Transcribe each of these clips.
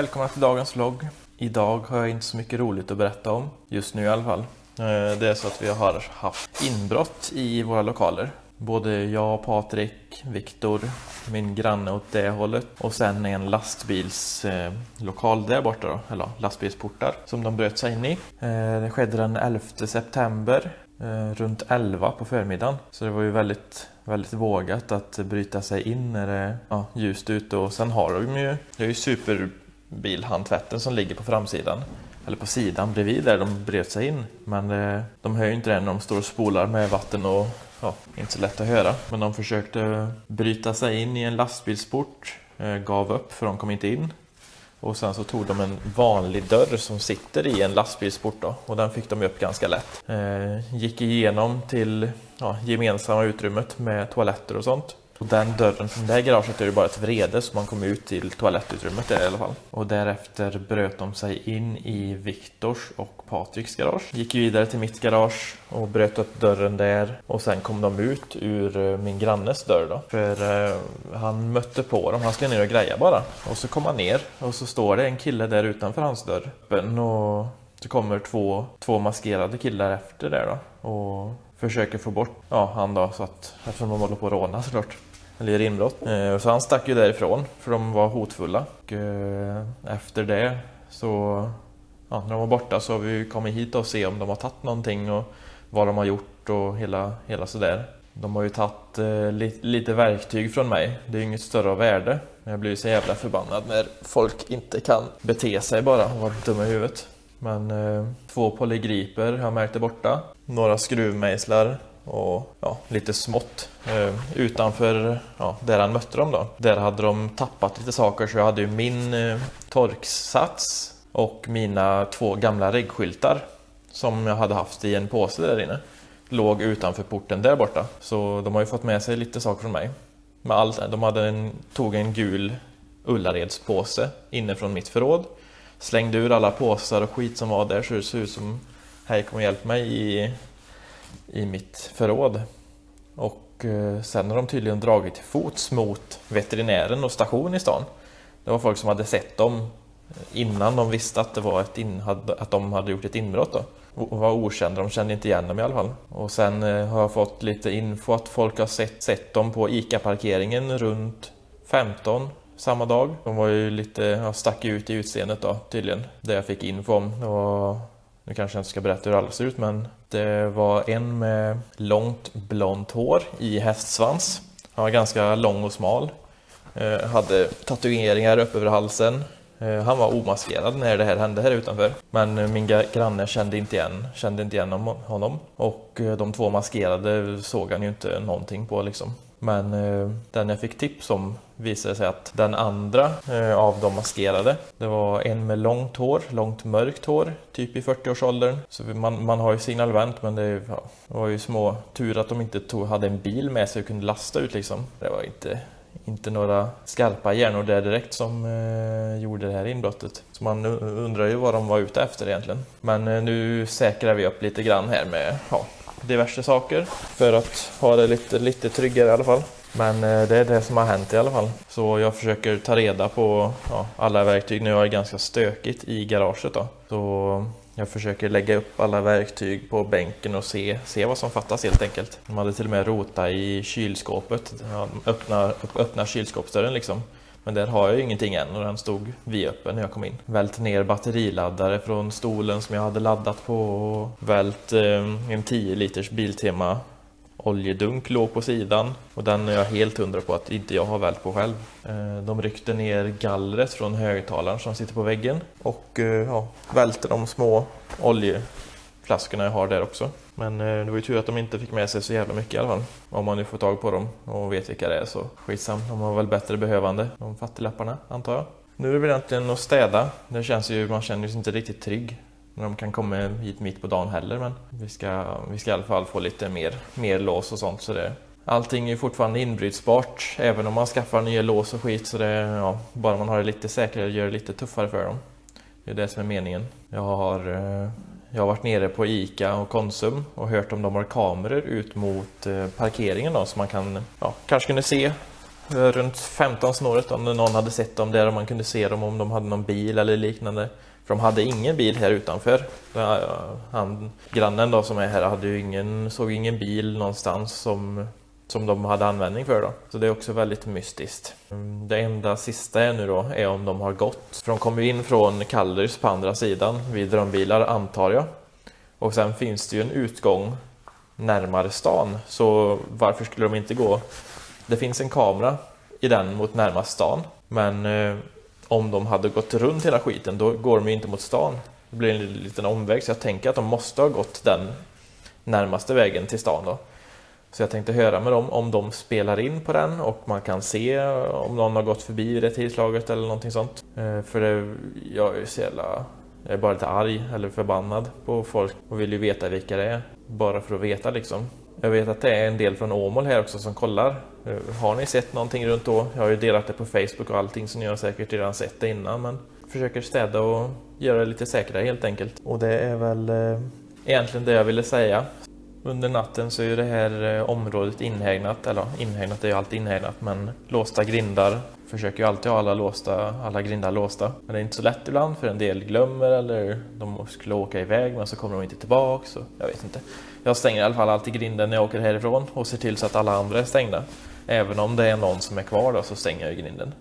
Välkomna till dagens vlogg. Idag har jag inte så mycket roligt att berätta om, just nu i alla fall. Eh, det är så att vi har haft inbrott i våra lokaler. Både jag, Patrik, Viktor, min granne åt det hållet och sen en lastbilslokal eh, där borta då, eller lastbilsportar som de bröt sig in i. Eh, det skedde den 11 september runt 11 på förmiddagen. Så det var ju väldigt, väldigt vågat att bryta sig in när det är ja, ljust ute och sen har de ju, det är ju super bilhandtvätten som ligger på framsidan. Eller på sidan bredvid där de bröt sig in. Men eh, de hör ju inte det när de står och spolar med vatten och ja, inte så lätt att höra. Men de försökte bryta sig in i en lastbilsport, eh, gav upp för de kom inte in. Och sen så tog de en vanlig dörr som sitter i en lastbilsport då, och den fick de upp ganska lätt. Eh, gick igenom till ja, gemensamma utrymmet med toaletter och sånt. Och den dörren från det här garaget är ju bara ett vrede så man kom ut till toalettutrymmet där i alla fall. Och därefter bröt de sig in i Viktors och Patriks garage. Gick vidare till mitt garage och bröt upp dörren där. Och sen kom de ut ur eh, min grannes dörr då. För eh, han mötte på dem, han skulle ner och greja bara. Och så kom han ner och så står det en kille där utanför hans dörr. öppen Och så kommer två, två maskerade killar efter där då. Och försöker få bort ja, han då så att eftersom de håller på att råna såklart. Eller inbrott. Eh, så han stack ju därifrån för de var hotfulla. Och eh, efter det så ja, när de var borta så har vi kommit hit och se om de har tagit någonting och vad de har gjort och hela, hela sådär. De har ju tagit eh, li, lite verktyg från mig. Det är ju inget större av värde. Men jag blir ju så jävla förbannad när folk inte kan bete sig bara och vara dumma i huvudet. Men eh, två polygriper har jag märkt är borta. Några skruvmejslar och ja, lite smått. Eh, utanför ja, där han mötte dem då. Där hade de tappat lite saker så jag hade ju min eh, torksats och mina två gamla reggskyltar som jag hade haft i en påse där inne. Låg utanför porten där borta. Så de har ju fått med sig lite saker från mig. Med allt, de hade en, tog en gul Ullaredspåse från mitt förråd. Slängde ur alla påsar och skit som var där så det såg ut som Hej kom och hjälp mig i, i mitt förråd. Och eh, sen har de tydligen dragit till fots mot veterinären och station i stan. Det var folk som hade sett dem eh, innan de visste att, det var ett in, att de hade gjort ett inbrott. Då. Och var okända, de kände inte igen dem i alla fall. Och sen eh, har jag fått lite info att folk har sett, sett dem på ICA-parkeringen runt 15 samma dag. De var ju lite, ja, stack ut i utseendet då tydligen. Det jag fick info om. Det var, nu kanske jag inte ska berätta hur alla ser ut men det var en med långt blont hår i hästsvans. Han var ganska lång och smal. Eh, hade tatueringar upp över halsen. Eh, han var omaskerad när det här hände här utanför. Men eh, min granne kände inte igen, kände inte igen honom. Och eh, de två maskerade såg han ju inte någonting på liksom. Men eh, den jag fick tips om visade sig att den andra eh, av de maskerade, det var en med långt hår, långt mörkt hår, typ i 40-årsåldern. Så man, man har ju signalvänt men det, ja, det var ju små tur att de inte tog, hade en bil med sig och kunde lasta ut liksom. Det var inte inte några skarpa hjärnor där direkt som eh, gjorde det här inbrottet. Så man undrar ju vad de var ute efter egentligen. Men eh, nu säkrar vi upp lite grann här med ja, diverse saker för att ha det lite, lite tryggare i alla fall. Men eh, det är det som har hänt i alla fall. Så jag försöker ta reda på ja, alla verktyg. Nu har det ganska stökigt i garaget då. Så jag försöker lägga upp alla verktyg på bänken och se, se vad som fattas helt enkelt. De hade till och med rota i kylskåpet. Ja, öppna, öppna kylskåpsdörren liksom. Men där har jag ju ingenting än och den stod vidöppen när jag kom in. Vält ner batteriladdare från stolen som jag hade laddat på och vält eh, en 10 liters Biltema oljedunk låg på sidan och den är jag helt hundra på att inte jag har vält på själv. Eh, de ryckte ner gallret från högtalaren som sitter på väggen och eh, ja, välte de små olje Flaskorna jag har där också. Men eh, det var ju tur att de inte fick med sig så jävla mycket i alla fall. Om man nu får tag på dem och vet vilka det är så skitsam. De har väl bättre behövande, de fattiglapparna antar jag. Nu är det väl egentligen att städa. Det känns ju, man känner sig inte riktigt trygg när de kan komma hit mitt på dagen heller men vi ska, vi ska i alla fall få lite mer, mer lås och sånt så det Allting är fortfarande inbrytbart även om man skaffar nya lås och skit så det, ja, bara man har det lite säkrare gör det lite tuffare för dem. Det är det som är meningen. Jag har, eh, jag har varit nere på ICA och Konsum och hört om de har kameror ut mot eh, parkeringen då så man kan, ja, kanske kunde se eh, runt 15 snåret om någon hade sett dem där och man kunde se dem om de hade någon bil eller liknande. För de hade ingen bil här utanför. Han, grannen då som är här hade ju ingen, såg ingen bil någonstans som, som de hade användning för då. Så det är också väldigt mystiskt. Mm, det enda sista är nu då är om de har gått. För de kommer ju in från Kallers på andra sidan vid drömbilar antar jag. Och sen finns det ju en utgång närmare stan. Så varför skulle de inte gå? Det finns en kamera i den mot närmast stan. Men eh, om de hade gått runt hela skiten då går de ju inte mot stan. Det blir en liten omväg så jag tänker att de måste ha gått den närmaste vägen till stan då. Så jag tänkte höra med dem om de spelar in på den och man kan se om någon har gått förbi vid det tillslaget eller någonting sånt. Eh, för det, jag är så jävla... Jag är bara lite arg eller förbannad på folk och vill ju veta vilka det är. Bara för att veta liksom. Jag vet att det är en del från Åmål här också som kollar. Eh, har ni sett någonting runt då? Jag har ju delat det på Facebook och allting så ni har säkert redan sett det innan men försöker städa och göra det lite säkrare helt enkelt. Och det är väl eh, egentligen det jag ville säga. Under natten så är det här eh, området inhägnat, eller inhägnat är ju alltid inhägnat men låsta grindar försöker ju alltid ha alla, låsta, alla grindar låsta. Men det är inte så lätt ibland för en del glömmer eller de skulle åka iväg men så kommer de inte tillbaks. Jag vet inte. Jag stänger i alla fall alltid grinden när jag åker härifrån och ser till så att alla andra är stängda. Även om det är någon som är kvar då så stänger jag grinden.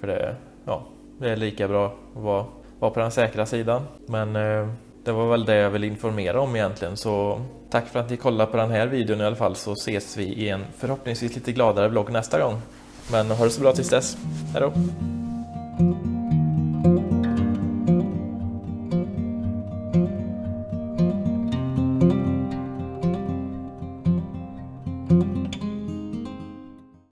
För det, ja, det är lika bra att vara, vara på den säkra sidan. Men eh, det var väl det jag ville informera om egentligen. Så tack för att ni kollade på den här videon i alla fall så ses vi i en förhoppningsvis lite gladare vlogg nästa gång. Men ha det så bra tills dess. Hejdå!